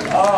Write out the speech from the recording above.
Oh.